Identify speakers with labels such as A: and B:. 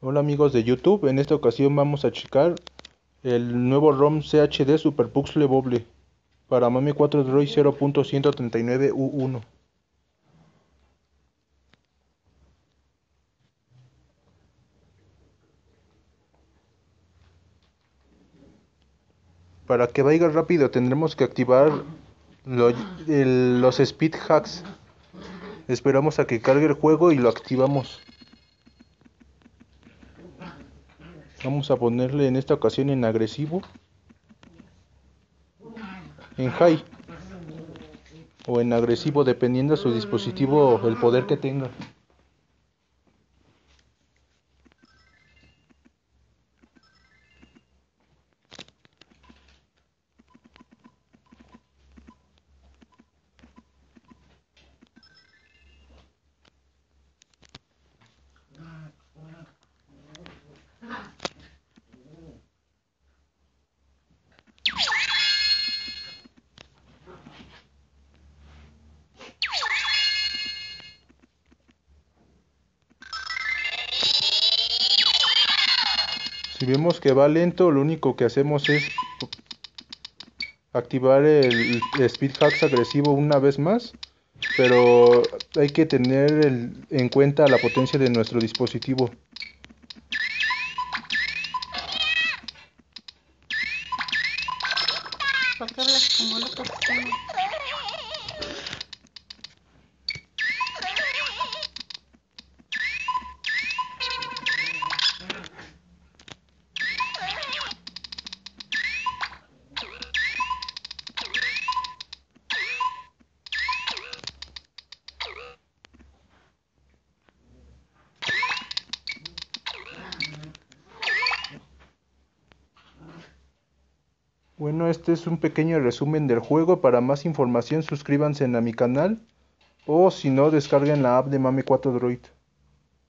A: Hola amigos de YouTube, en esta ocasión vamos a checar el nuevo ROM CHD Super Puzzle Bobble para Mami 4 Droid 0.139U1 Para que vaya rápido tendremos que activar los speed hacks. Esperamos a que cargue el juego y lo activamos Vamos a ponerle en esta ocasión en agresivo. En high. O en agresivo dependiendo de su dispositivo el poder que tenga. Si vemos que va lento, lo único que hacemos es activar el, Speed Hacks agresivo una vez más. Pero hay que tener en cuenta la potencia de nuestro dispositivo. Bueno, este es un pequeño resumen del juego. Para más información suscríbanse a mi canal. O si no, descarguen la app de Mame 4 Droid.